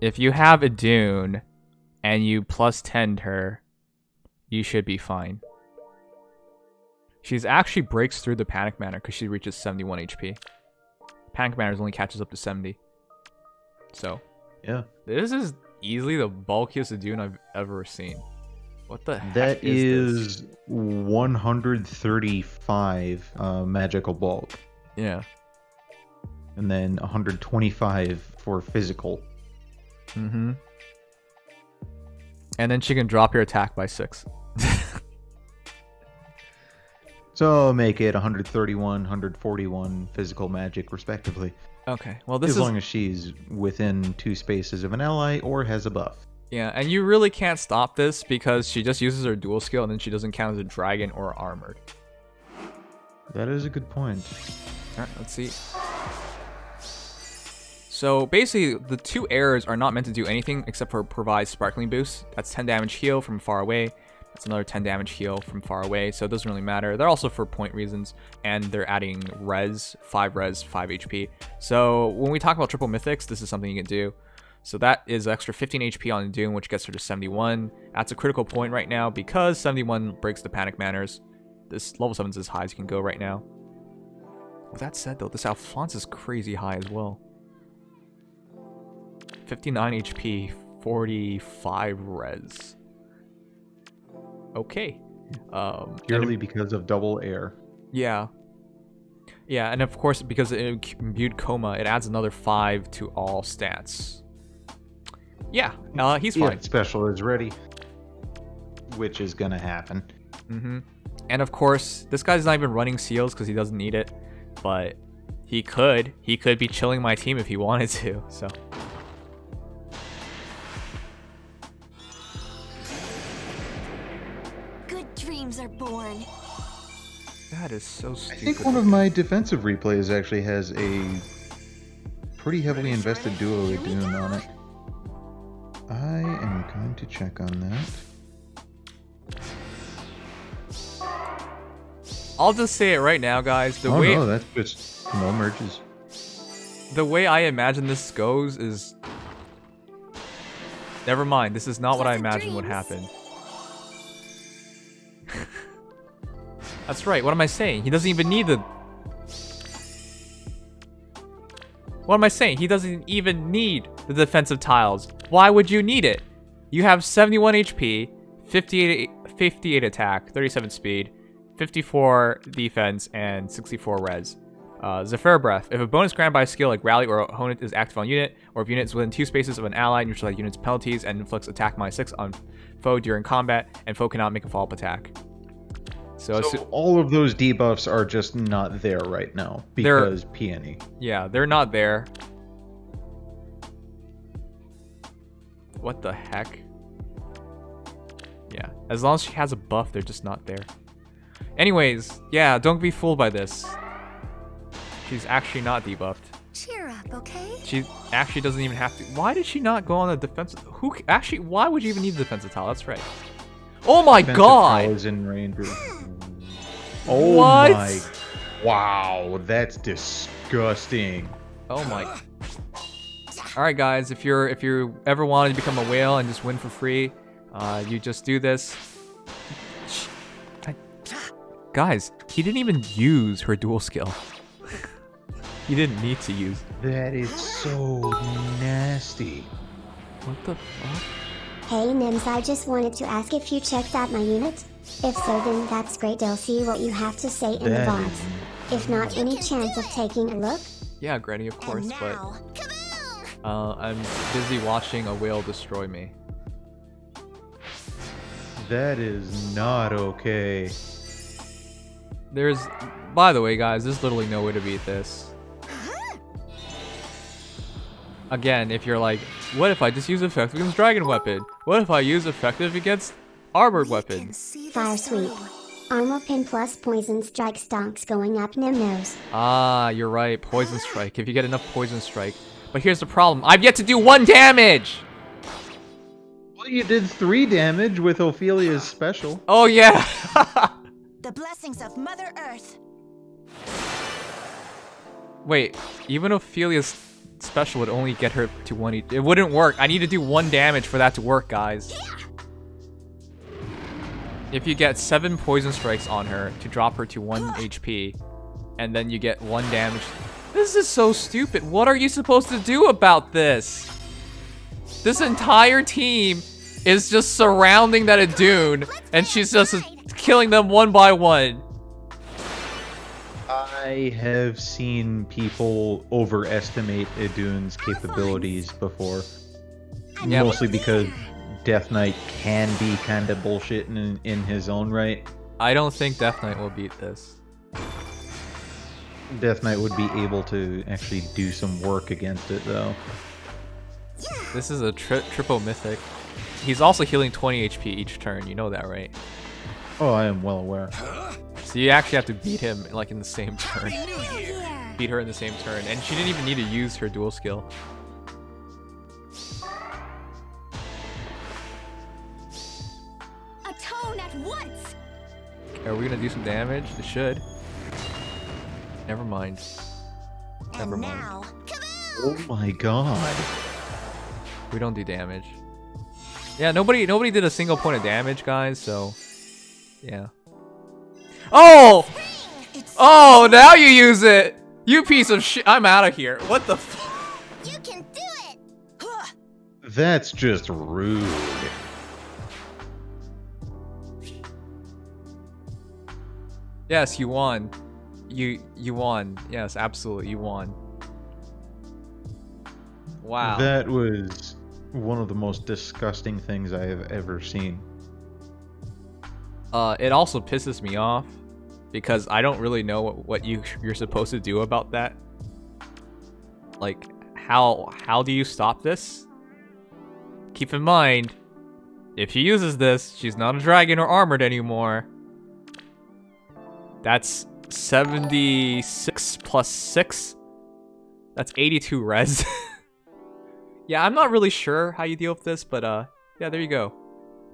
if you have Idunn and you plus 10 her, you should be fine. She's actually breaks through the Panic Manor because she reaches 71 HP. Panic Manor only catches up to 70. So, Yeah. this is easily the bulkiest Idunn I've ever seen. What the heck That is, is 135 uh, magical bulk. Yeah. and then 125 for physical. Mm-hmm. And then she can drop your attack by 6. So make it 131, 141 physical magic, respectively. okay. Well, this as is long as she's within two spaces of an ally or has a buff. Yeah, and you really can't stop this because she just uses her duo skill and then she doesn't count as a dragon or armored. That is a good point. Alright, let's see. So basically, the two arrows are not meant to do anything except for provide sparkling boost. That's 10 damage heal from far away. That's another 10 damage heal from far away, so it doesn't really matter. They're also for point reasons, and they're adding res, 5 res, 5 HP. So when we talk about triple mythics, this is something you can do. So that is extra 15 HP on Doom, which gets her to 71. That's a critical point right now because 71 breaks the Panic Manors. This level 7 is as high as you can go right now. With that said, though, this Alphonse is crazy high as well. 59 HP, 45 res. Okay. Um, and Purely because of double Eir. yeah. Yeah, and of course, because it imbued coma, it adds another 5 to all stats. Yeah, uh, he's Yeah, fine. special is ready. Which is gonna happen. Mm-hmm. And of course, this guy's not even running seals because he doesn't need it. But he could. He could be chilling my team if he wanted to. So dreams are born. that is so stupid. I think one of my defensive replays actually has a pretty heavily invested duo Here we on it. I am going to check on that. I'll just say it right now, guys. The oh way no, that's just no merges. the way I imagine this goes is. Never mind. This is not what I Pleasant imagined would happen. That's right. What am I saying? He doesn't even need the. What am I saying? He doesn't even need the defensive tiles. Why would you need it? You have 71 HP, 58, 58 attack, 37 speed, 54 defense, and 64 res. Uh, Zephyr Breath. If a bonus granted by a skill like Rally or Opponent is active on unit, or if unit is within two spaces of an ally, neutralize unit's penalties and inflicts attack minus 6 on foe during combat, and foe cannot make a follow-up attack. So, So so- all of those debuffs are just not there right now because peony. yeah, they're not there. What the heck? Yeah, as long as she has a buff, they're just not there. Anyways, yeah, don't be fooled by this. She's actually not debuffed. Cheer up, okay? She actually doesn't even have to. Why did she not go on the defensive? Who actually? Why would you even need the defensive tile? That's right. Oh my Defensive god! tile is in range. Hmm. Oh What? my! Wow, that's disgusting. Oh my. All right, guys. If you're if you ever wanted to become a whale and just win for free, uh, you just do this. I- Guys, he didn't even use her duo skill. he didn't need to use. That is so nasty. What the fuck? Hey Nims, I just wanted to ask if you checked out my unit. If so, then that's great. I'll see what you have to say in the box. If not, any chance of taking a look? Yeah, Granny, of course, and but uh, I'm busy watching a whale destroy me. that is not okay. There's, by the way, guys, there's literally no way to beat this. Again, if you're like, what if I just use effective against dragon weapon? What if I use effective against armored We weapon? can Fire sweep. Armor pin plus poison strike stonks going up Nimnos. Ah, you're right. Poison strike. If you get enough poison strike. But here's the problem. I've yet to do one damage. Well, you did three damage with Ophelia's special. Oh yeah. The blessings of Mother Earth. Wait, even Ophelia's special would only get her to one. E it wouldn't work. I need to do one damage for that to work, guys. If you get seven poison strikes on her to drop her to one HP, and then you get one damage. This is so stupid. What are you supposed to do about this? This entire team is just surrounding that Idunn, and she's just killing them one by one. I have seen people overestimate Idunn's capabilities before. Yeah, Mostly because Death Knight can be kind of bullshit in, in his own right. I don't think Death Knight will beat this. Death Knight would be able to actually do some work against it, though. This is a tri triple mythic. He's also healing 20 HP each turn. You know that, right? Oh, I am well aware. So you actually have to beat him like in the same turn. Beat her in the same turn, and she didn't even need to use her duo skill. Atone at once. Are we gonna do some damage? It should. Never mind. Never and mind. now, Oh my god. We don't do damage. Yeah, nobody nobody did a single point of damage, guys, so yeah. Oh! Oh, now you use it! You piece of shit. I'm out of here. What the f- you can do it. Huh. That's just rude. Yes, you won. You you won. Yes, absolutely, you won. Wow. That was one of the most disgusting things I have ever seen. Uh, it also pisses me off because I don't really know what, what you you're supposed to do about that. Like, how how do you stop this? Keep in mind, if she uses this, she's not a dragon or armored anymore. That's 76 plus 6. That's 82 res. yeah, I'm not really sure how you deal with this, but uh, yeah, there you go.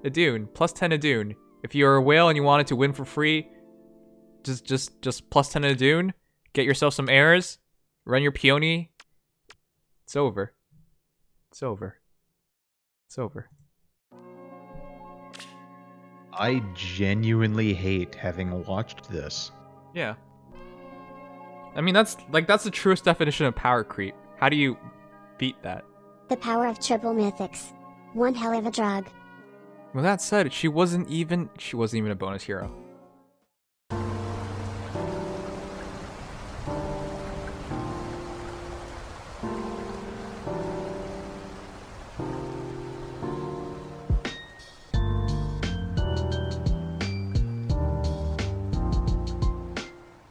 Idunn plus 10 Idunn. If you're a whale and you wanted to win for free, just just just plus 10 to Dune. get yourself some Eirs, run your peony. It's over. It's over. It's over. I genuinely hate having watched this. Yeah. I mean that's like that's the truest definition of power creep. How do you beat that? The power of triple mythics. One hell of a drug. With that said, she wasn't even she wasn't even a bonus hero.